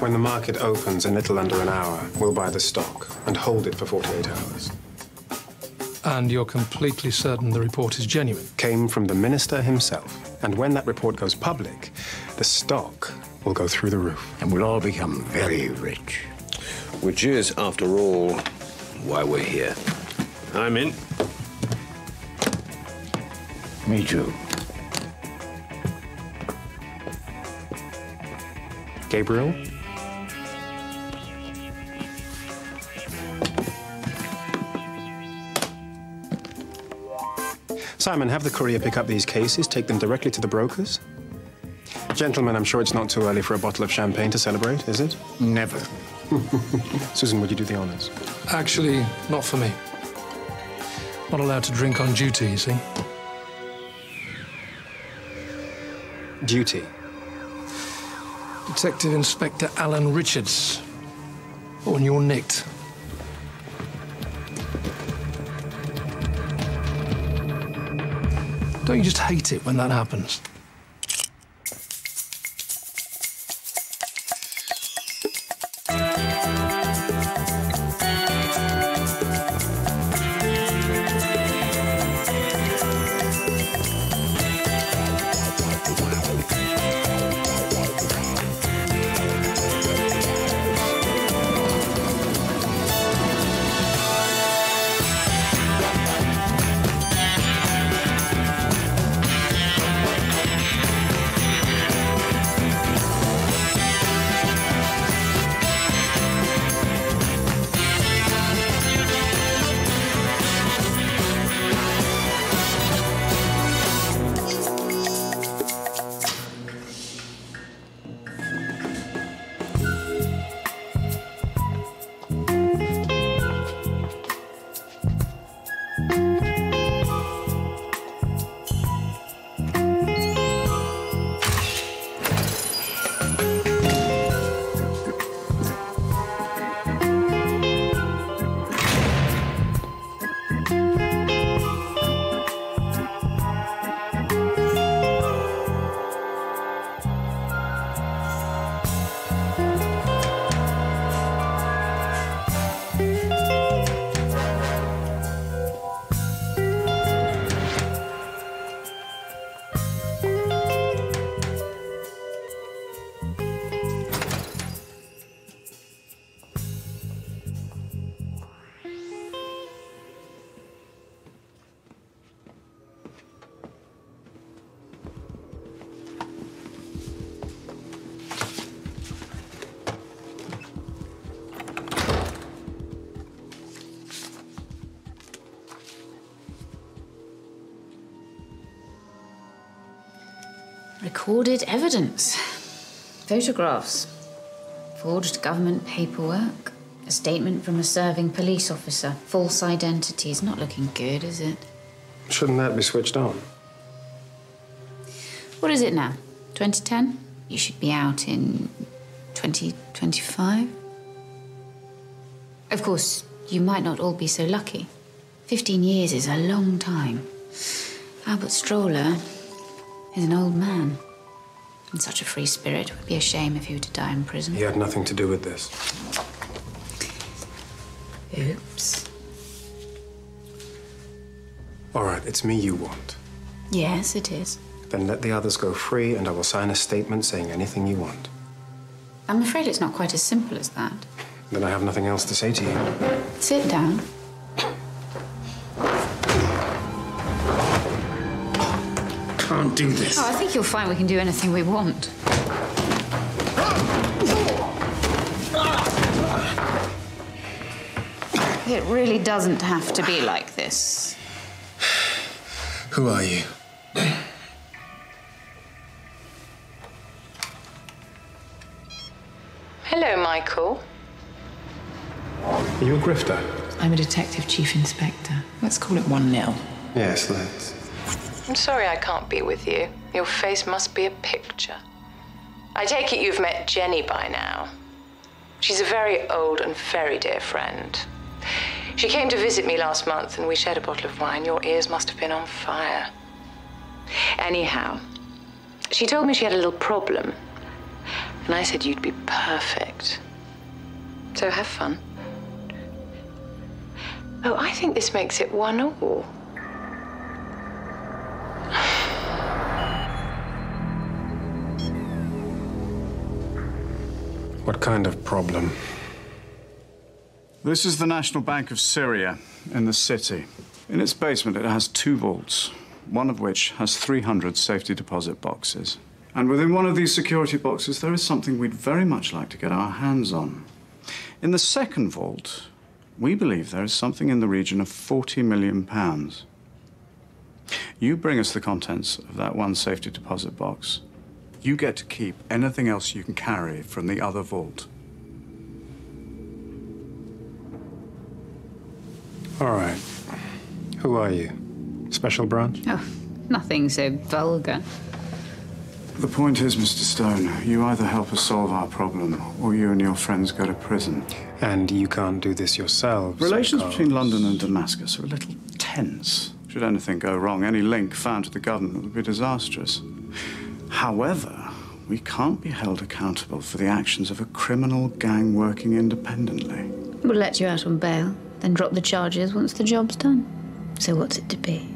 When the market opens in little under an hour, we'll buy the stock and hold it for 48 hours. And you're completely certain the report is genuine? Came from the minister himself. And when that report goes public, the stock will go through the roof. And we'll all become very rich. Which is, after all, why we're here. I'm in. Me too. Gabriel? Simon, have the courier pick up these cases, take them directly to the brokers. Gentlemen, I'm sure it's not too early for a bottle of champagne to celebrate, is it? Never. Susan, would you do the honors? Actually, not for me. Not allowed to drink on duty, you see. Duty. Detective Inspector Alan Richards. On your you're nicked. Don't you just hate it when that happens? Recorded evidence. Photographs. Forged government paperwork. A statement from a serving police officer. False identities. Not looking good, is it? Shouldn't that be switched on? What is it now? 2010? You should be out in 2025? Of course, you might not all be so lucky. 15 years is a long time. Albert Stroller is an old man. And such a free spirit. It would be a shame if he were to die in prison. He had nothing to do with this. Oops. All right, it's me you want. Yes, it is. Then let the others go free, and I will sign a statement saying anything you want. I'm afraid it's not quite as simple as that. Then I have nothing else to say to you. Sit down. Can't do this. Oh, I think you'll find we can do anything we want. It really doesn't have to be like this. Who are you? Hello, Michael. Are you a grifter? I'm a detective chief inspector. Let's call it 1 0. Yes, let's. I'm sorry I can't be with you. Your face must be a picture. I take it you've met Jenny by now. She's a very old and very dear friend. She came to visit me last month and we shared a bottle of wine. Your ears must have been on fire. Anyhow, she told me she had a little problem. And I said you'd be perfect. So have fun. Oh, I think this makes it one all. What kind of problem? This is the National Bank of Syria in the city. In its basement, it has two vaults, one of which has 300 safety deposit boxes. And within one of these security boxes, there is something we'd very much like to get our hands on. In the second vault, we believe there is something in the region of 40 million pounds. You bring us the contents of that one safety deposit box. You get to keep anything else you can carry from the other vault. All right. Who are you? Special branch? Oh, nothing so vulgar. The point is, Mr. Stone, you either help us solve our problem, or you and your friends go to prison. And you can't do this yourselves. Relations of between. London and Damascus are a little tense. Should anything go wrong, any link found to the government would be disastrous. However, we can't be held accountable for the actions of a criminal gang working independently. We'll let you out on bail, then drop the charges once the job's done. So what's it to be?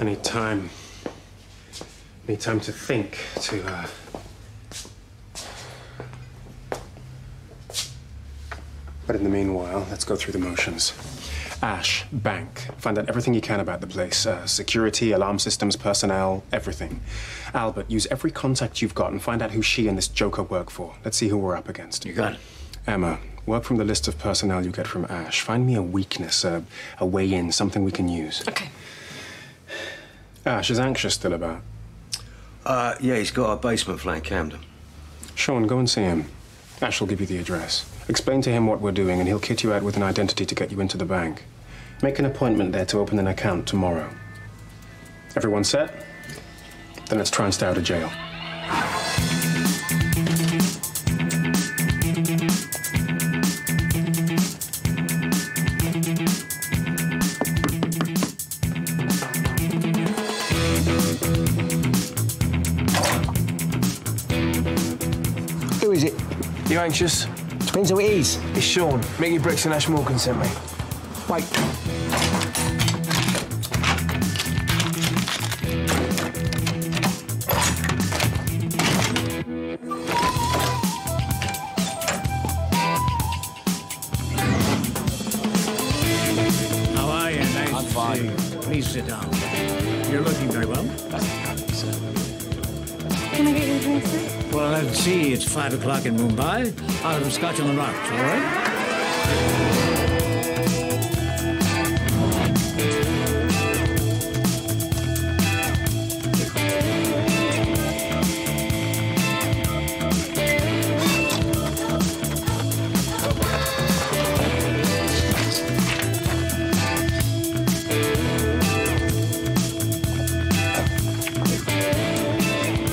I need time. I Need time to think, to, uh... But in the meanwhile, let's go through the motions. Ash, bank. Find out everything you can about the place. Uh, security, alarm systems, personnel, everything. Albert, use every contact you've got and find out who she and this joker work for. Let's see who we're up against. You got it. Emma, work from the list of personnel you get from Ash. Find me a weakness, a, a way in, something we can use. Okay. Ash is anxious still about. Uh, yeah, he's got a basement flat in Camden. Sean, go and see him. Ash will give you the address. Explain to him what we're doing, and he'll kit you out with an identity to get you into the bank. Make an appointment there to open an account tomorrow. Everyone set? Then let's try and stay out of jail. Who is it? You anxious? Depends who it is. It's Sean. Mickey Bricks and Ash Morgan sent me. Wait. How are you? Nice I'm fine. Please sit down. You're looking very well. Can I get you a drink, sir? Well, let's see. It's five o'clock in Mumbai. I'll have a scotch on the rocks, all right?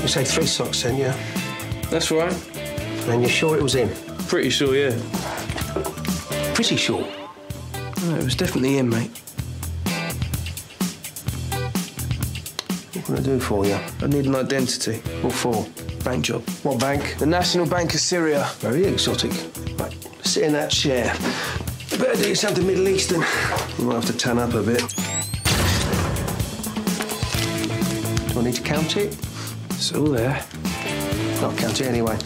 You say three socks then, yeah? That's right. And you're sure it was him? Pretty sure, yeah. Pretty sure. No, it was definitely him, mate. What can I do for you? I need an identity. What for? Bank job. What bank? The National Bank of Syria. Very exotic. Right, sit in that chair. You better do something Middle Eastern. You might have to tan up a bit. Do I need to count it? It's all there. I'll count it anyway.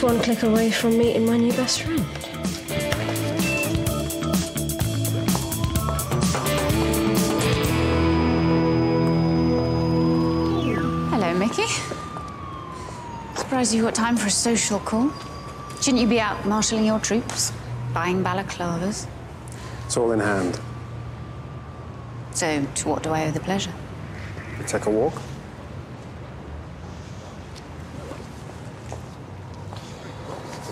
Just one click away from meeting my new best friend. Hello, Mickey. Surprised you've got time for a social call. Shouldn't you be out marshalling your troops, buying balaclavas? It's all in hand. So, to what do I owe the pleasure? We take a walk?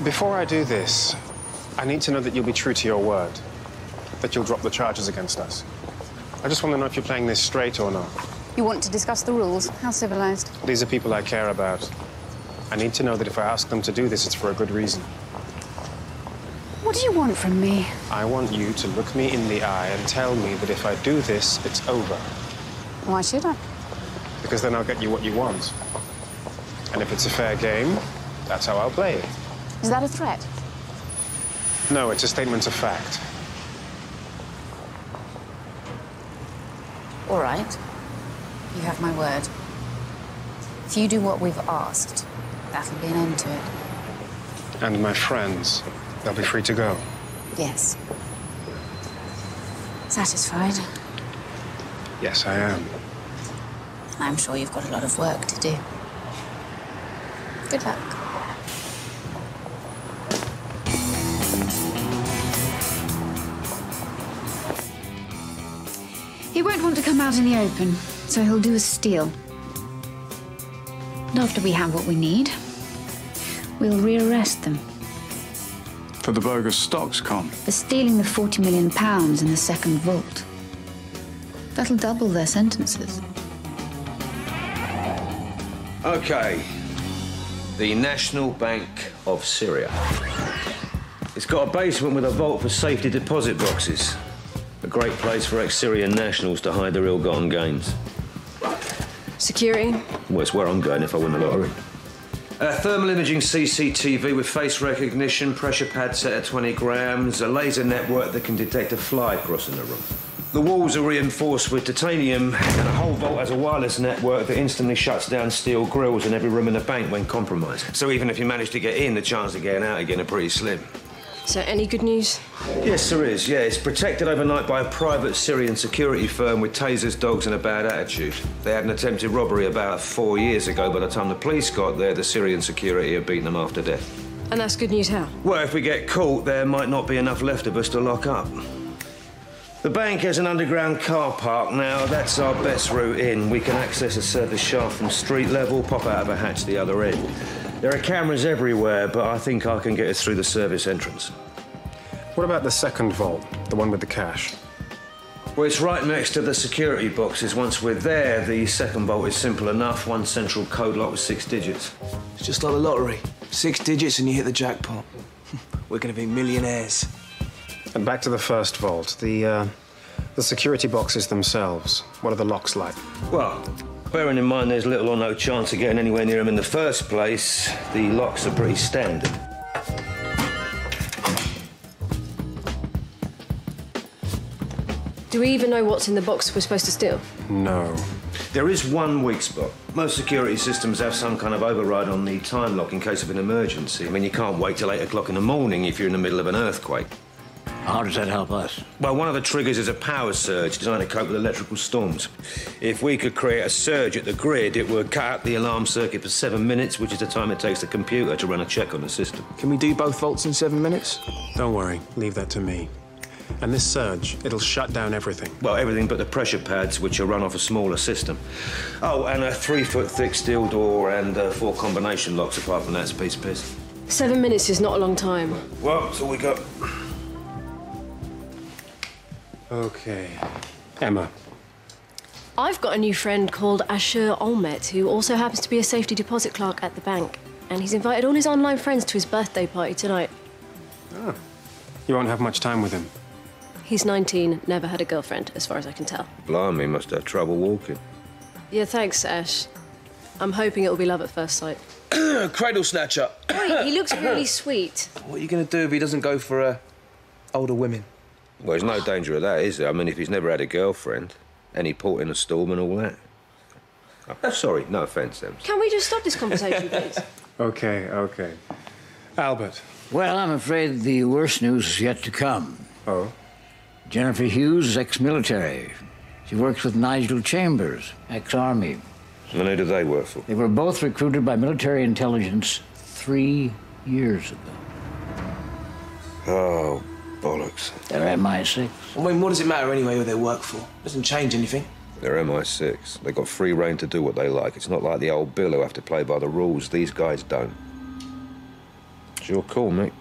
Before I do this, I need to know that you'll be true to your word. That you'll drop the charges against us. I just want to know if you're playing this straight or not. You want to discuss the rules? How civilized. These are people I care about. I need to know that if I ask them to do this, it's for a good reason. What do you want from me? I want you to look me in the eye and tell me that if I do this, it's over. Why should I? Because then I'll get you what you want. And if it's a fair game, that's how I'll play it. Is that a threat? No, it's a statement of fact. All right. You have my word. If you do what we've asked, that'll be an end to it. And my friends, they'll be free to go. Yes. Satisfied? Yes, I am. I'm sure you've got a lot of work to do. Good luck. Won't want to come out in the open, so he'll do a steal. And after we have what we need, we'll rearrest them For the bogus stocks con. for stealing the 40 million pounds in the second vault. That'll double their sentences. Okay. The National Bank of Syria. It's got a basement with a vault for safety deposit boxes. A great place for ex-Syrian nationals to hide their ill-gotten gains. Security? Well, it's where I'm going if I win the lottery. Uh, thermal imaging CCTV with face recognition, pressure pad set at 20 grams, a laser network that can detect a fly crossing the room. The walls are reinforced with titanium, and the whole vault has a wireless network that instantly shuts down steel grills in every room in the bank when compromised. So even if you manage to get in, the chance of getting out again are pretty slim. So, any good news? Yes, there is. Yeah, it's protected overnight by a private Syrian security firm with tasers, dogs, and a bad attitude. They had an attempted robbery about four years ago. By the time the police got there, the Syrian security had beaten them after death. And that's good news how? Well, if we get caught, there might not be enough left of us to lock up. The bank has an underground car park now. That's our best route in. We can access a service shaft from street level, pop out of a hatch the other end. There are cameras everywhere, but I think I can get us through the service entrance. What about the second vault, the one with the cash? Well, it's right next to the security boxes. Once we're there, the second vault is simple enough. One central code lock with six digits. It's just like the lottery. Six digits and you hit the jackpot. We're gonna be millionaires. And back to the first vault, the uh, the security boxes themselves. What are the locks like? Well, bearing in mind there's little or no chance of getting anywhere near them in the first place, the locks are pretty standard. Do we even know what's in the box we're supposed to steal? No. There is one weak spot. Most security systems have some kind of override on the time lock in case of an emergency. I mean, you can't wait till 8 o'clock in the morning if you're in the middle of an earthquake. How does that help us? Well, one of the triggers is a power surge designed to cope with electrical storms. If we could create a surge at the grid, it would cut out the alarm circuit for seven minutes, which is the time it takes the computer to run a check on the system. Can we do both vaults in seven minutes? Don't worry, leave that to me. And this surge, it'll shut down everything. Well, everything but the pressure pads, which are run off a smaller system. Oh, and a three foot thick steel door and uh, four combination locks. Apart from that, it's a piece of piss. Seven minutes is not a long time. Well, that's all we got. Okay. Emma. I've got a new friend called Ashur Olmet, who also happens to be a safety deposit clerk at the bank. And he's invited all his online friends to his birthday party tonight. Ah. You won't have much time with him. He's 19, never had a girlfriend, as far as I can tell. Blimey, must have trouble walking. Yeah, thanks, Ash. I'm hoping it'll be love at first sight. Cradle snatcher. Wait, he looks really sweet. What are you gonna do if he doesn't go for uh, older women? Well, there's no danger of that, is there? I mean, if he's never had a girlfriend, any port in a storm and all that. Oh, sorry, no offence, Em. Can we just stop this conversation, please? Okay, okay. Albert. Well, I'm afraid the worst news is yet to come. Oh? Jennifer Hughes is ex-military. She works with Nigel Chambers, ex-army. And who do they work for? They were both recruited by military intelligence three years ago. Oh, bollocks. They're MI6. I mean, what does it matter anyway who they work for? Doesn't change anything. They're MI6. They've got free reign to do what they like. It's not like the old Bill who have to play by the rules. These guys don't. It's your call, mate.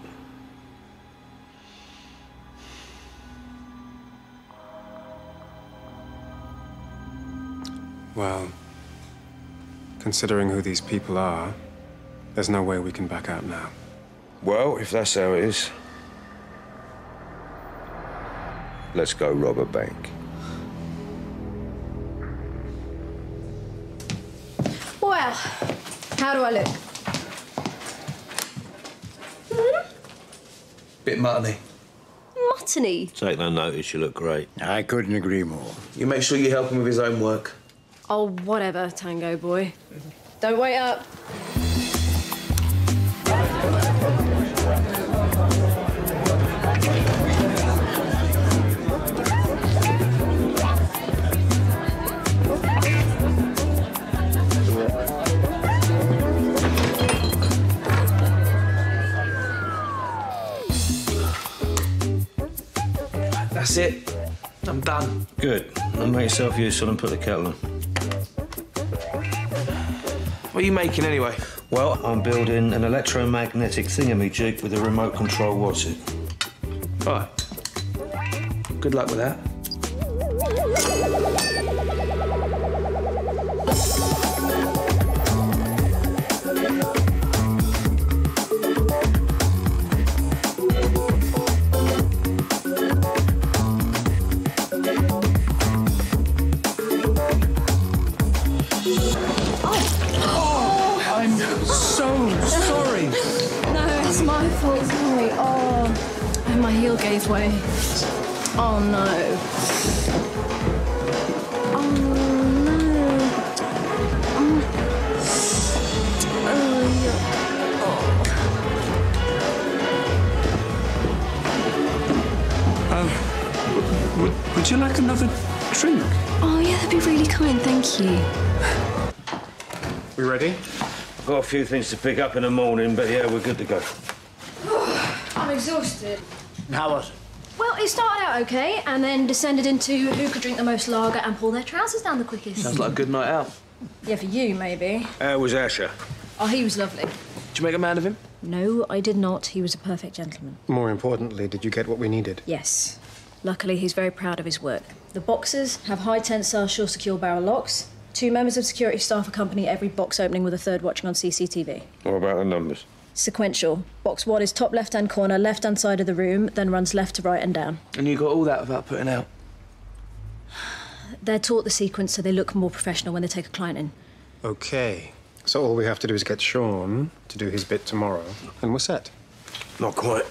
Well, considering who these people are, there's no way we can back out now. Well, if that's how it is, let's go rob a bank. Well, how do I look? Hmm? Bit muttony. Muttony. Take no notice, you look great. I couldn't agree more. You make sure you help him with his own work. Oh, whatever, Tango boy. Don't wait up. Good. Now make yourself useful and put the kettle on. What are you making anyway? Well, I'm building an electromagnetic thingamajig with a remote control what's it. Right. Good luck with that. Oh, and gave way. Oh no. Oh no. Oh. Oh, yeah. Um, would, would you like another drink? Oh yeah, that'd be really kind. Thank you. We ready? I've got a few things to pick up in the morning, but yeah, we're good to go. I'm exhausted. How was it? Well, it started out okay, and then descended into who could drink the most lager and pull their trousers down the quickest. Sounds like a good night out. Yeah, for you, maybe. How was Asher? Oh, he was lovely. Did you make a man of him? No, I did not. He was a perfect gentleman. More importantly, did you get what we needed? Yes. Luckily, he's very proud of his work. The boxes have high tensile, sure secure barrel locks. Two members of security staff accompany every box opening with a third watching on CCTV. What about the numbers? Sequential. Box one is top left hand corner, left hand side of the room, then runs left to right and down. And you got all that without putting out. They're taught the sequence so they look more professional when they take a client in. Okay. So all we have to do is get Sean to do his bit tomorrow, and we're set. Not quite.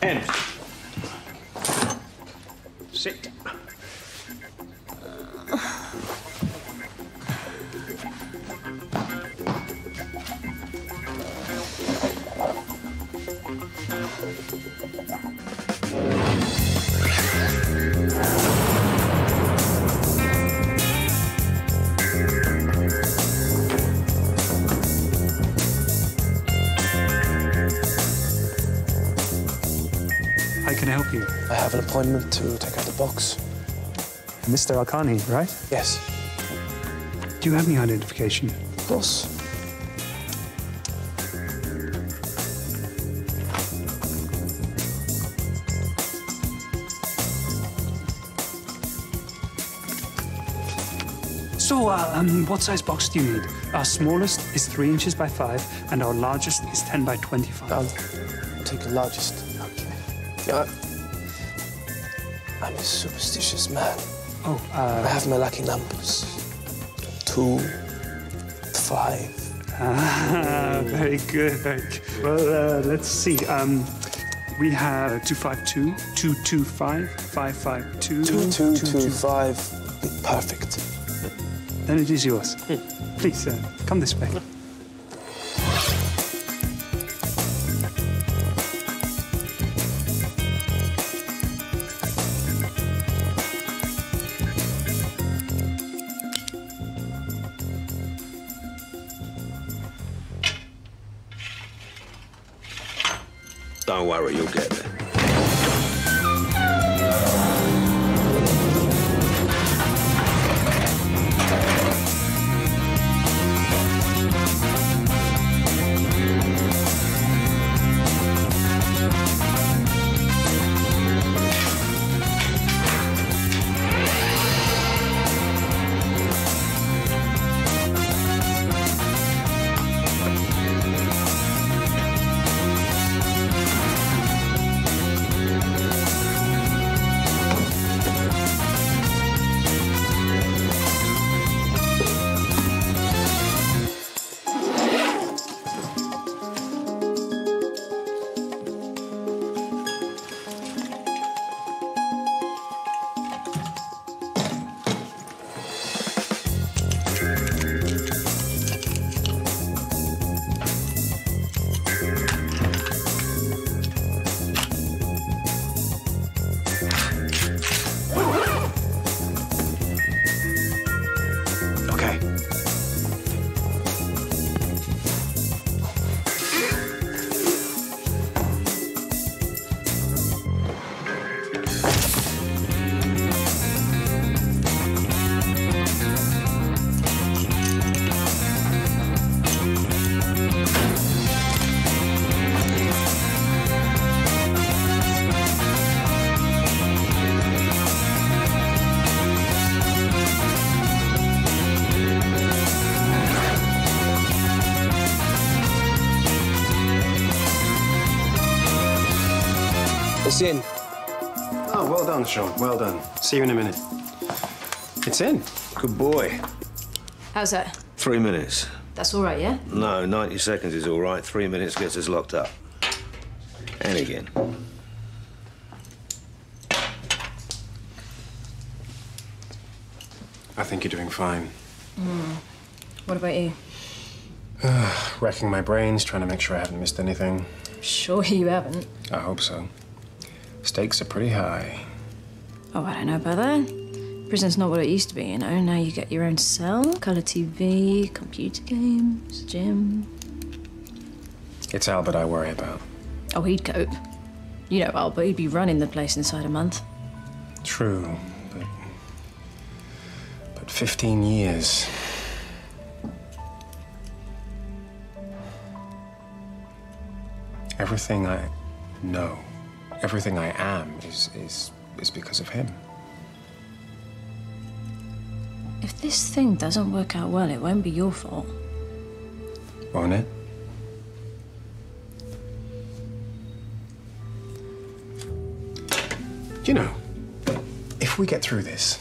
Em. Sit. Have an appointment to take out the box. Mr. Alkani, right? Yes. Do you have any identification? Of course. So, uh, um, what size box do you need? Our smallest is 3 inches by 5, and our largest is 10 by 25. I'll take the largest. Okay. Yeah. Superstitious man. Oh, I uh, have my lucky numbers. Two, five. ah, very good, very good. Well, uh, let's see. Um, we have 252, 225, 552. Two, two, two, five. Perfect. Then it is yours. Please, uh, come this way. It's in. Oh, well done, Sean. Well done. See you in a minute. It's in. Good boy. How's that? Three minutes. That's all right, yeah? No, 90 seconds is all right. Three minutes gets us locked up. And again. I think you're doing fine. Hmm. What about you? Racking my brains, trying to make sure I haven't missed anything. Sure you haven't. I hope so. Stakes are pretty high. Oh, I don't know about that. Prison's not what it used to be, you know. Now you get your own cell, colour TV, computer games, gym. It's Albert I worry about. Oh, he'd cope. You know Albert, he'd be running the place inside a month. True, but. But 15 years. Everything I know, everything I am is, is, is because of him. If this thing doesn't work out well, it won't be your fault. Won't it? You know, if we get through this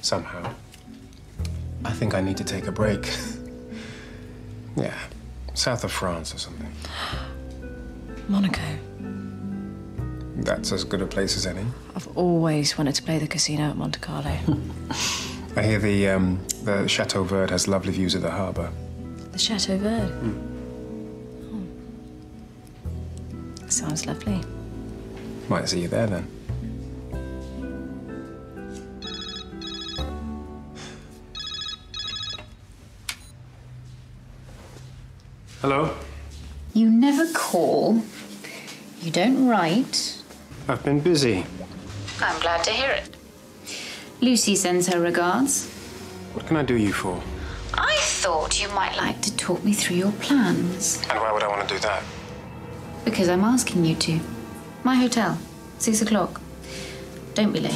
somehow, I think I need to take a break. yeah, south of France or something. Monaco. That's as good a place as any. I've always wanted to play the casino at Monte Carlo. I hear the um, the Chateau Verde has lovely views of the harbour. the Chateau Verde. Oh. Sounds lovely. Might see you there then. Hello? You never call. You don't write. I've been busy. I'm glad to hear it. Lucy sends her regards. What can I do you for? I thought you might like to talk me through your plans. And why would I want to do that? Because I'm asking you to. My hotel, six o'clock. Don't be late.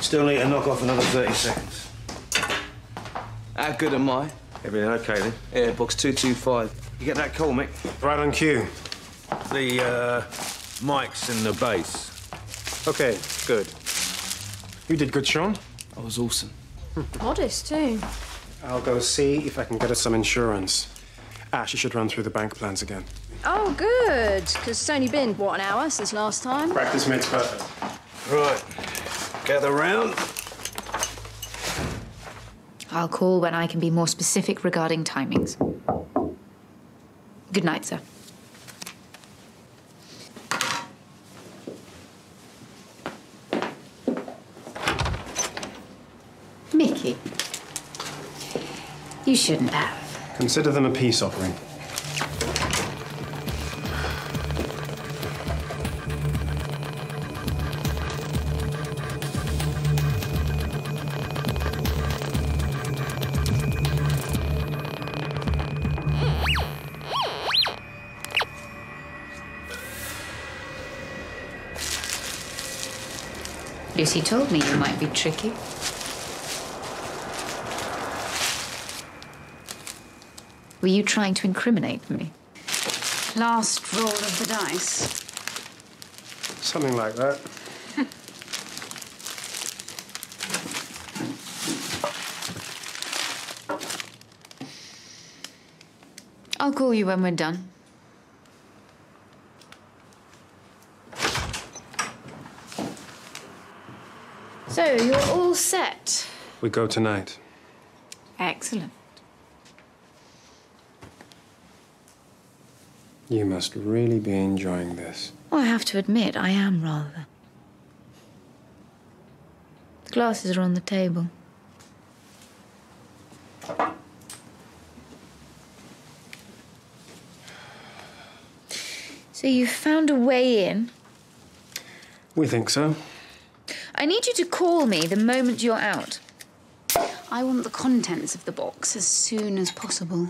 Still need to knock off another 30 seconds. How good am I? Everything okay then? Yeah, box 225. You get that call, Mick? Right on cue. The uh, mics and the bass. Okay, good. You did good, Sean. I was awesome. Modest, too. I'll go see if I can get us some insurance. Ash, you should run through the bank plans again. Oh, good. Because it's only been, what, an hour since last time? Practice makes perfect. Right. Gather round. I'll call when I can be more specific regarding timings. Good night, sir. Mickey. You shouldn't have. Consider them a peace offering. Lucy told me you might be tricky. Were you trying to incriminate me? Last roll of the dice. Something like that. I'll call you when we're done. So, you're all set. We go tonight. Excellent. You must really be enjoying this. Well, I have to admit, I am rather. The glasses are on the table. So you've found a way in. We think so. I need you to call me the moment you're out. I want the contents of the box as soon as possible.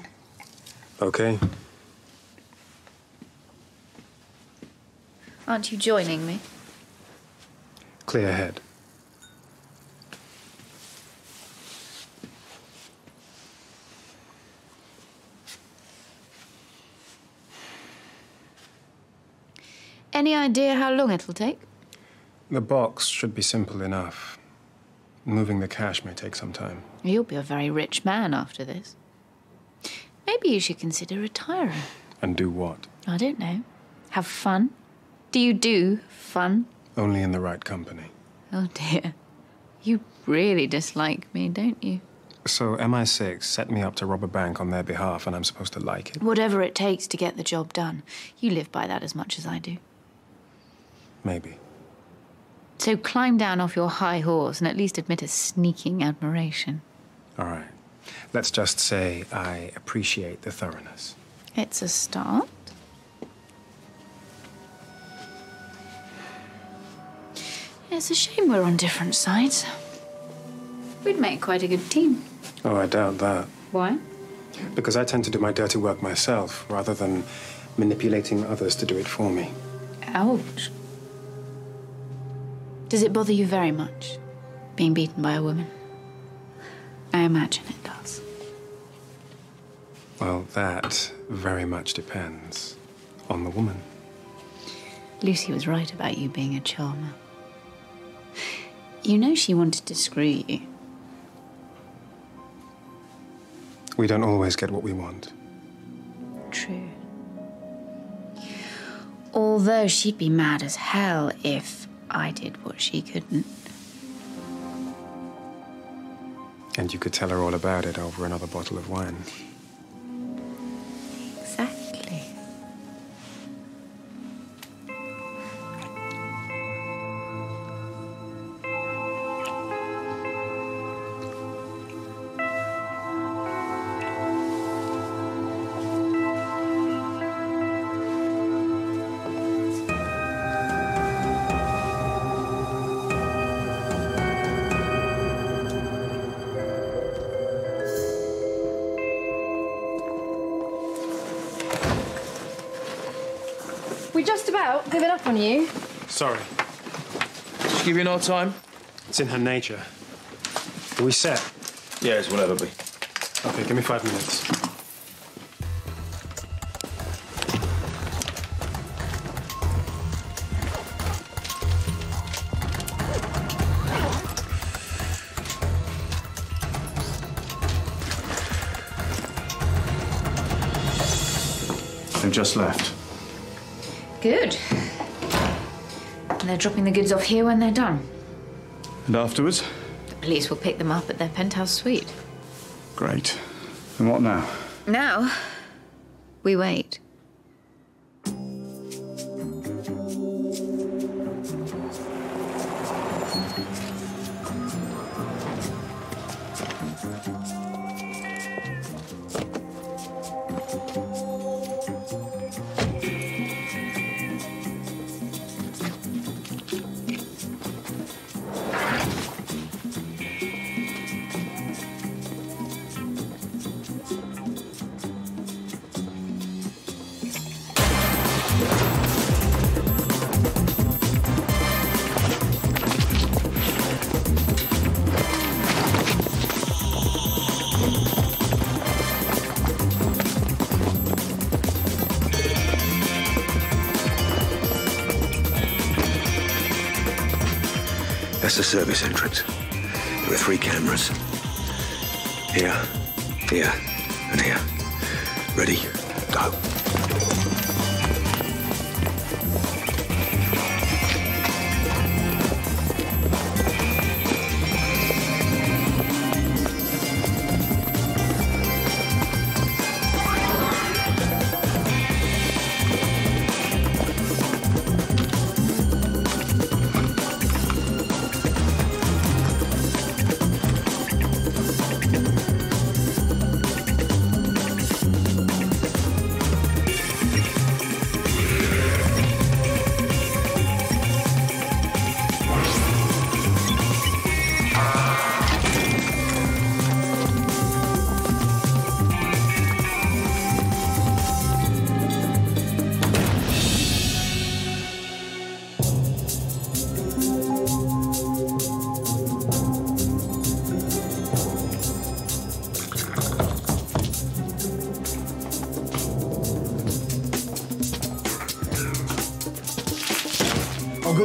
Okay. Aren't you joining me? Clear head. Any idea how long it'll take? The box should be simple enough. Moving the cash may take some time. You'll be a very rich man after this. Maybe you should consider retiring. And do what? I don't know. Have fun? Do you do fun? Only in the right company. Oh dear. You really dislike me, don't you? So MI6 set me up to rob a bank on their behalf, and I'm supposed to like it? Whatever it takes to get the job done. You live by that as much as I do. Maybe. So climb down off your high horse and at least admit a sneaking admiration. All right. Let's just say I appreciate the thoroughness. It's a start. It's a shame we're on different sides. We'd make quite a good team. Oh, I doubt that. Why? Because I tend to do my dirty work myself rather than manipulating others to do it for me. Ouch. Does it bother you very much, being beaten by a woman? I imagine it does. Well, that very much depends on the woman. Lucy was right about you being a charmer. You know she wanted to screw you. We don't always get what we want. True. Although she'd be mad as hell if I did what she couldn't. And you could tell her all about it over another bottle of wine. Sorry. Did she give you no time? It's in her nature. Are we set? Yes, we'll ever be. Okay, give me five minutes. They've just left. Good. And they're dropping the goods off here when they're done. And afterwards? The police will pick them up at their penthouse suite. Great. And what now? Now, we wait. That's the service entrance. There are three cameras. Here, here, and here. Ready?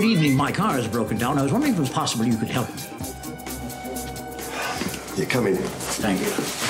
Evening. My car is broken down. I was wondering if it was possible you could help me. You come in. Thank you.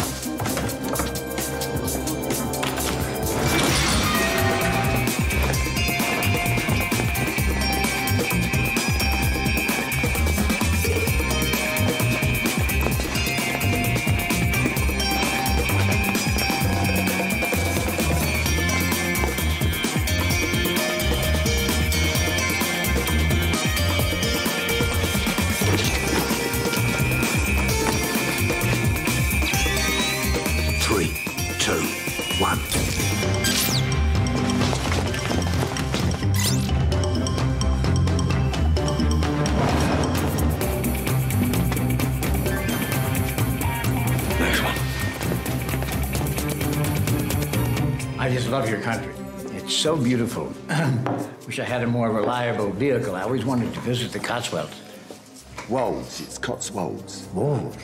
So beautiful. Wish I had a more reliable vehicle. I always wanted to visit the Cotswolds. Wolds, it's Cotswolds. Wolds?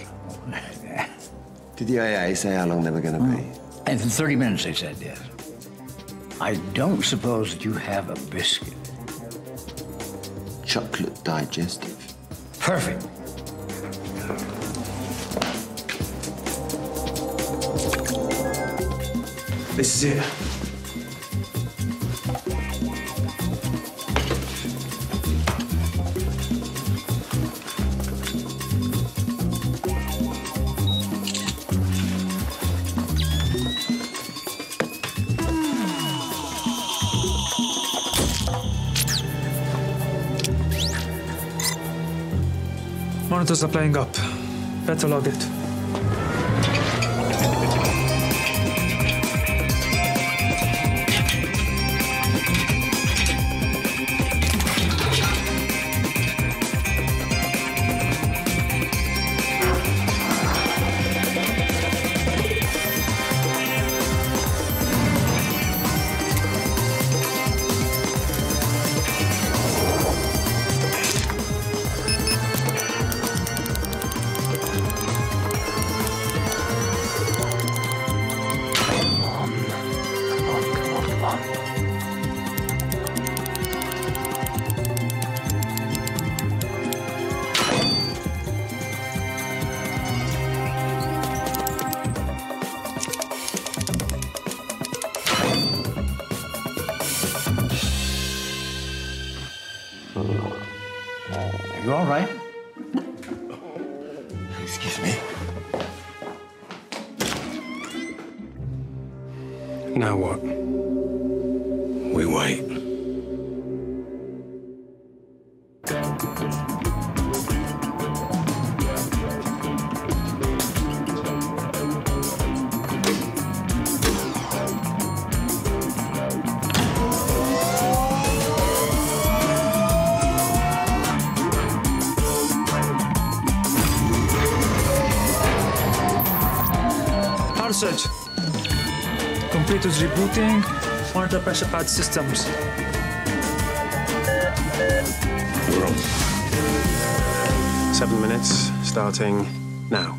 Did the AA say how long they were going to be? And in 30 minutes, they said, yes. I don't suppose that you have a biscuit. Chocolate digestive. Perfect. This is it. Monitors are playing up. Better log it. Now what? We wait. Computers rebooting. Monitor pressure pad systems. We're on. Seven minutes, starting now.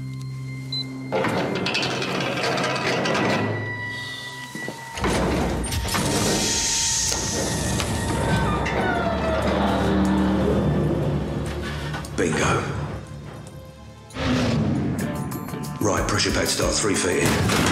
Bingo. Right, pressure pad start three feet in.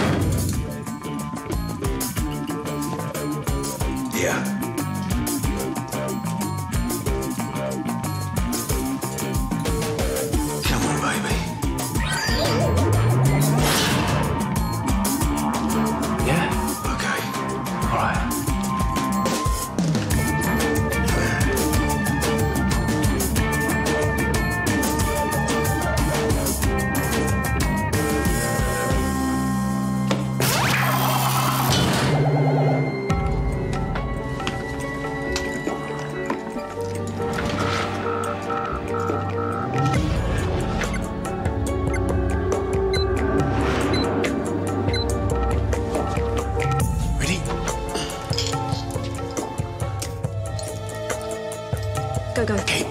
Go. They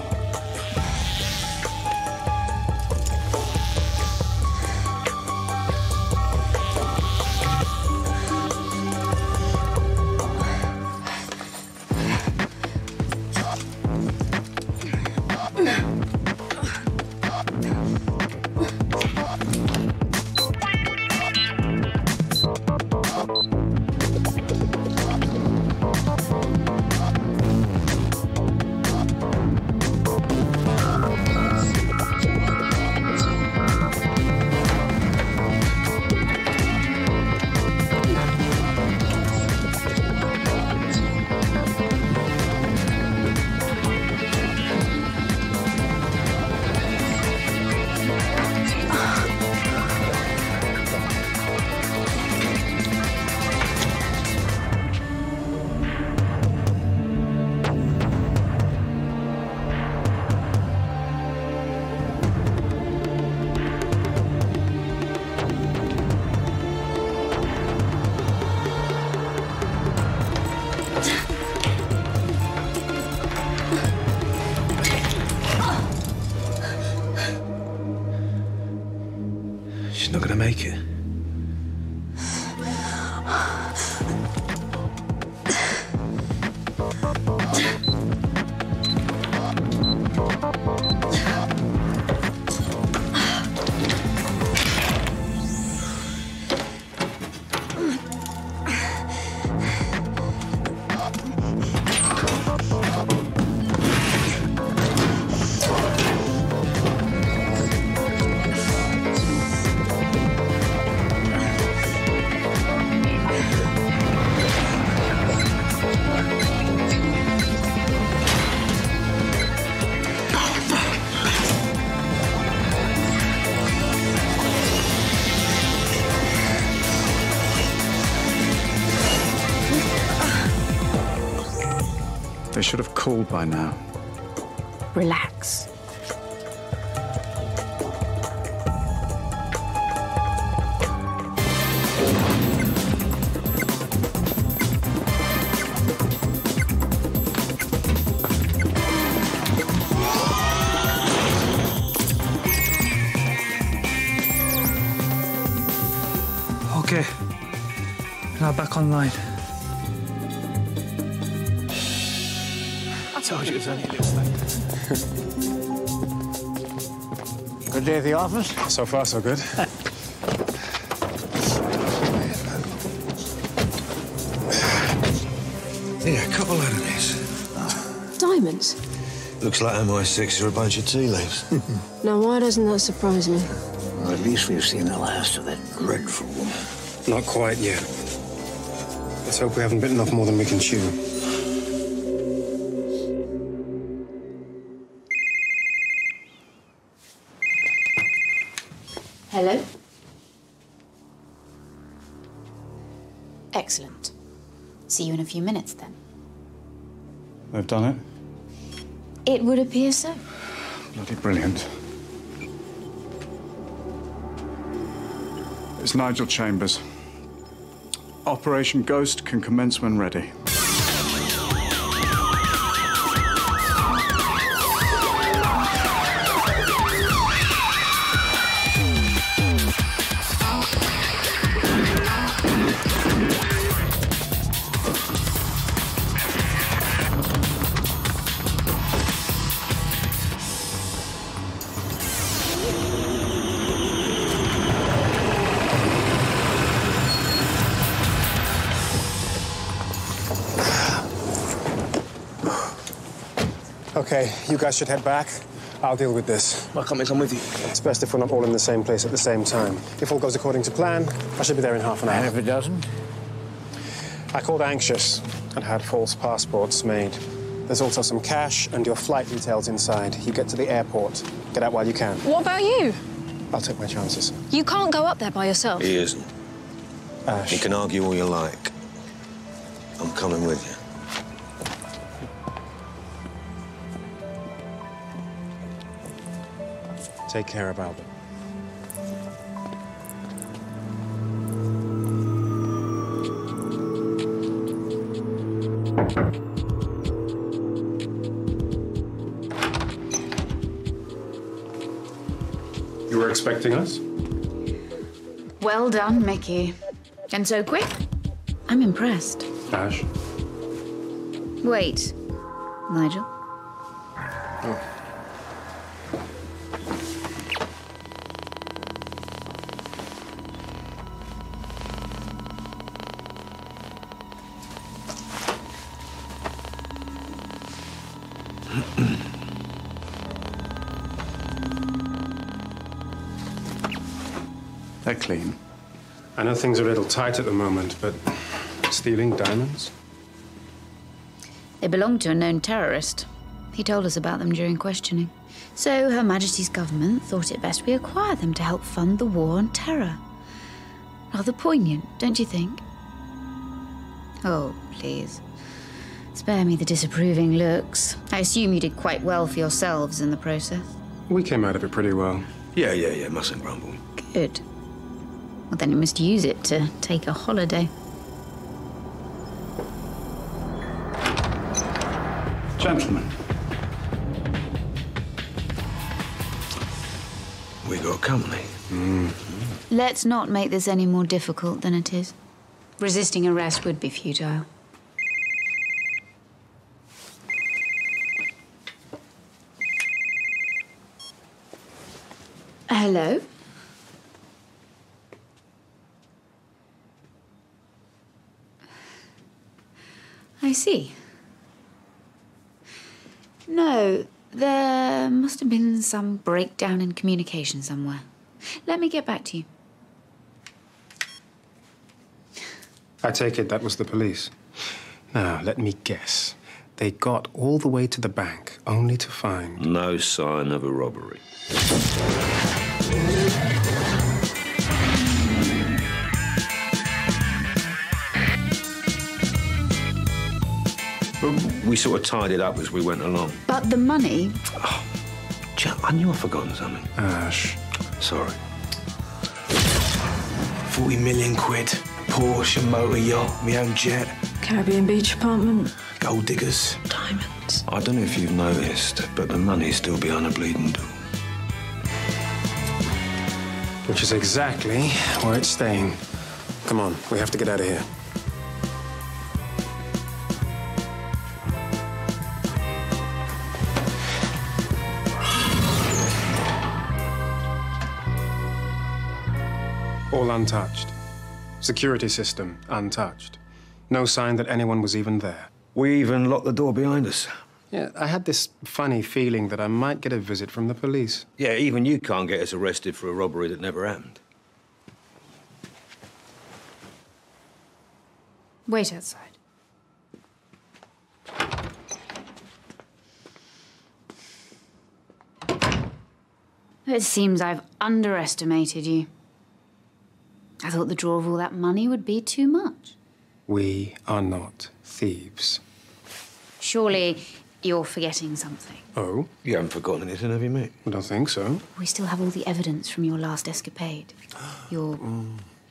should by now. Relax. Okay. Now back online. Day at the office? So far, so good. Yeah, a couple of these. Diamonds? Looks like MI6 are a bunch of tea leaves. Now, why doesn't that surprise me? Well, at least we've seen the last of that dreadful woman. Not quite yet. Let's hope we haven't bitten off more than we can chew. See you in a few minutes then. They've done it. It would appear so. Bloody brilliant. It's Nigel Chambers. Operation Ghost can commence when ready. You guys should head back. I'll deal with this. My comments, I'm with you. It's best if we're not all in the same place at the same time. If all goes according to plan, I should be there in half an hour. And if it doesn't? I called Anxious and had false passports made. There's also some cash and your flight details inside. You get to the airport. Get out while you can. What about you? I'll take my chances. You can't go up there by yourself. He isn't. Ash. You can argue all you like. I'm coming with you. Take care of Albert. You were expecting us? Well done, Mickey. And so quick? I'm impressed. Ash? Wait. Nigel? They're clean. I know things are a little tight at the moment, but stealing diamonds? They belong to a known terrorist. He told us about them during questioning. So Her Majesty's government thought it best we acquire them to help fund the war on terror. Rather poignant, don't you think? Oh, please. Spare me the disapproving looks. I assume you did quite well for yourselves in the process. We came out of it pretty well. Yeah, yeah, yeah, mustn't grumble. Good. Well, then you must use it to take a holiday. Gentlemen, We got company. Mm-hmm. Let's not make this any more difficult than it is. Resisting arrest would be futile. Hello? See. No, there must have been some breakdown in communication somewhere. Let me get back to you. I take it that was the police. Now, let me guess. They got all the way to the bank only to find. No sign of a robbery. We sort of tied it up as we went along. But the money, oh, Jack, I knew I'd forgotten something. Ash. Sorry. 40 million quid. Porsche, motor yacht, my own jet. Caribbean beach apartment. Gold diggers. Diamonds. I don't know if you've noticed, but the money's still behind a bleeding door. Which is exactly where it's staying. Come on, we have to get out of here. All untouched. Security system untouched. No sign that anyone was even there. We even locked the door behind us. Yeah, I had this funny feeling that I might get a visit from the police. Yeah, even you can't get us arrested for a robbery that never happened. wait outside. It seems I've underestimated you. I thought the draw of all that money would be too much. We are not thieves. Surely you're forgetting something. Oh? You haven't forgotten anything, have you, mate? I don't think so. We still have all the evidence from your last escapade. Your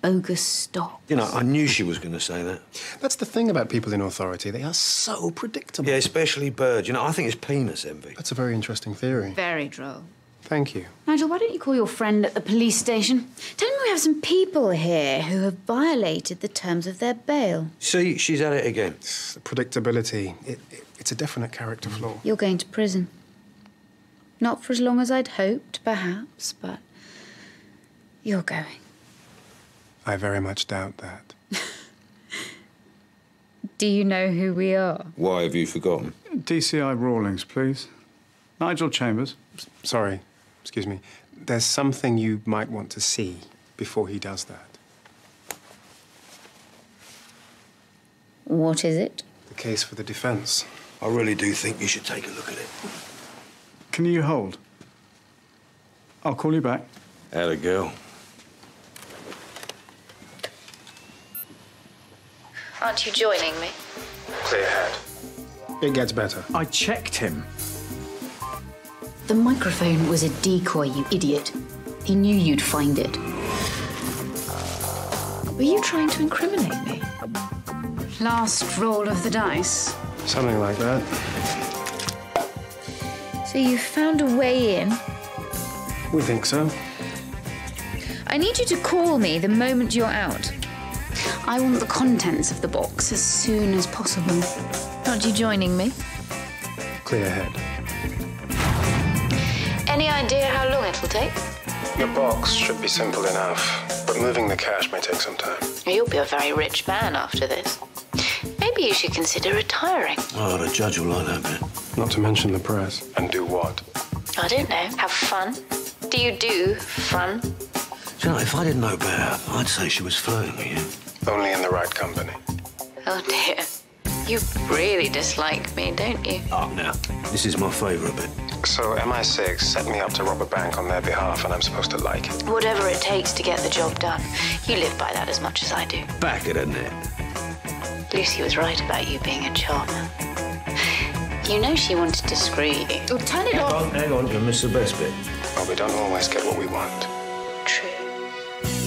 bogus stock. You know, I knew she was going to say that. That's the thing about people in authority. They are so predictable. Yeah, especially Bird. You know, I think it's penis envy. That's a very interesting theory. Very droll. Thank you. Nigel, why don't you call your friend at the police station? Tell him we have some people here who have violated the terms of their bail. See, she's at it again. The predictability. It, it, it's a definite character flaw. You're going to prison. Not for as long as I'd hoped, perhaps, but you're going. I very much doubt that. Do you know who we are? Why have you forgotten? DCI Rawlings, please. Nigel Chambers. Sorry, excuse me. There's something you might want to see before he does that. What is it? The case for the defense. I really do think you should take a look at it. Can you hold? I'll call you back. Had a girl. Aren't you joining me? Clear head. It gets better. I checked him. The microphone was a decoy, you idiot. He knew you'd find it. Were you trying to incriminate me? Last roll of the dice. Something like that. So you found a way in. We think so. I need you to call me the moment you're out. I want the contents of the box as soon as possible. Aren't you joining me? Clear head. How long it'll take? The box should be simple enough, but moving the cash may take some time. You'll be a very rich man after this. Maybe you should consider retiring. Oh, the judge will like that bit. Not to mention the press. And do what? I don't know. Have fun? Do you do fun? Do you know, if I didn't know better, I'd say she was flirting with you. Only in the right company. Oh dear. You really dislike me, don't you? Up now. This is my favourite bit. So MI6 set me up to rob a bank on their behalf, and I'm supposed to like it. Whatever it takes to get the job done. You live by that as much as I do. Back it, isn't it? Lucy was right about you being a charmer. You know she wanted to screw you. Oh, turn it Hang off. on, hang on, you missed the best bit. Well, we don't always get what we want. True.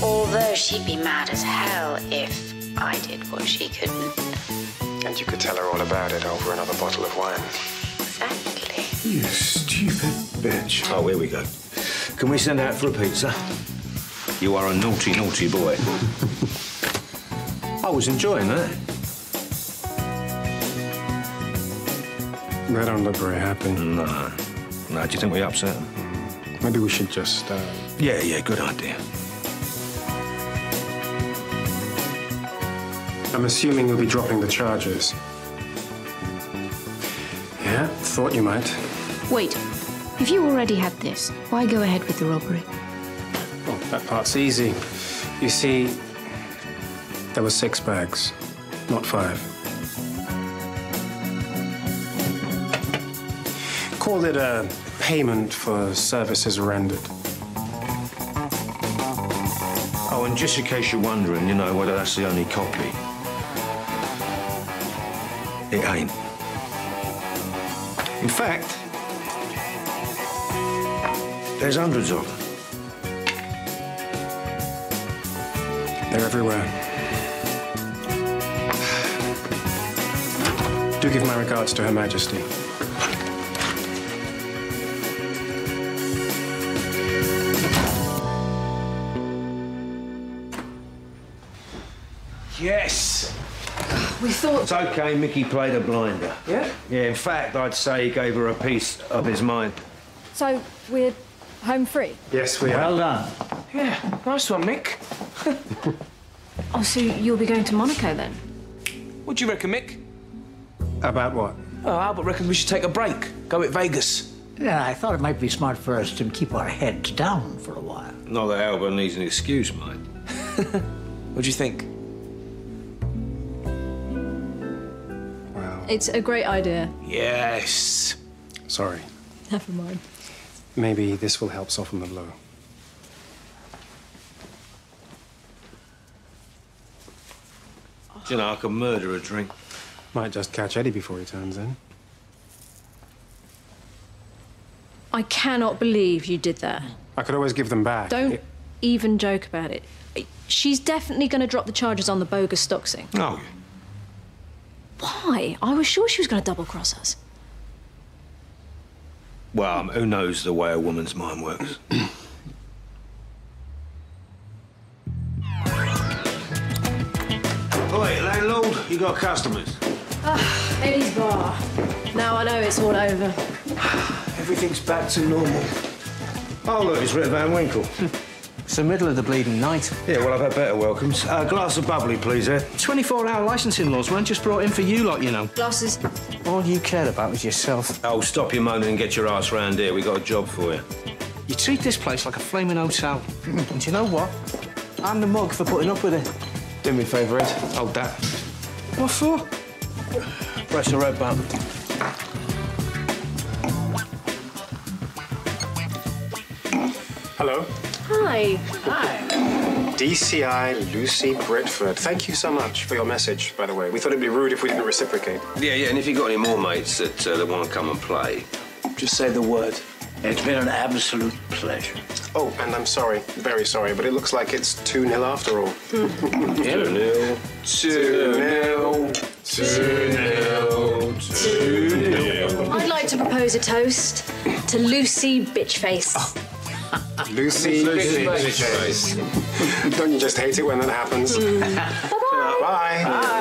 Although she'd be mad as hell if I did what she couldn't. And you could tell her all about it over another bottle of wine. Exactly. You stupid bitch. Oh, here we go. Can we send out for a pizza? You are a naughty, naughty boy. I was enjoying that. They don't look very happy. No. No, do you think we upset them? Maybe we should just, uh... Yeah, yeah, good idea. I'm assuming you'll be dropping the charges. Yeah, thought you might. Wait. If you already had this, why go ahead with the robbery? Well, that part's easy. You see, there were six bags, not five. Call it a payment for services rendered. Oh, and just in case you're wondering, you know, whether that's the only copy. It ain't. In fact, there's hundreds of them. They're everywhere. Do give my regards to Her Majesty. Yes! We thought. It's okay, Mickey played a blinder. Yeah? Yeah, in fact, I'd say he gave her a piece of his mind. So we're home free? Yes, we are. Well done. Yeah, nice one, Mick. Oh, so you'll be going to Monaco then? What do you reckon, Mick? About what? Oh, Albert reckons we should take a break. Go at Vegas. Yeah, I thought it might be smart for us to keep our heads down for a while. Not that Albert needs an excuse, mate. What do you think? It's a great idea. Yes. Sorry. Never mind. Maybe this will help soften the blow. Do you know, I could murder a drink. Might just catch Eddie before he turns in. I cannot believe you did that. I could always give them back. Don't even joke about it. She's definitely going to drop the charges on the bogus Stocksing. No. Oh, Why? I was sure she was going to double cross us. Well, um, who knows the way a woman's mind works? Oi, landlord, you got customers. Ah, Eddie's bar. Now I know it's all over. Everything's back to normal. Oh, look, it's Rip Van Winkle. It's the middle of the bleeding night. Yeah, well, I've had better welcomes. A glass of bubbly, please, eh? Ed. 24-hour licensing laws weren't just brought in for you lot, you know. Glasses. All you cared about was yourself. Oh, stop your moaning and get your ass round here. We got a job for you. You treat this place like a flaming hotel. and you know what? I'm the mug for putting up with it. Do me a favour, Ed. Hold that. What for? Press the red button. Hello. Hi. Hi. DCI Lucy Britford. Thank you so much for your message, by the way. We thought it'd be rude if we didn't reciprocate. Yeah, yeah, and if you've got any more mates that, uh, that want to come and play, Just say the word. It's been an absolute pleasure. Oh, and I'm sorry, very sorry, but it looks like it's 2 0 after all. 2 0. 2 0. 2 0. 2 0. I'd like to propose a toast to Lucy Bitchface. Lucy. Lucy. Lucy. Lucy. Don't you just hate it when that happens? Bye-bye. Bye. Bye.